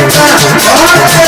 I'm ¡Vale!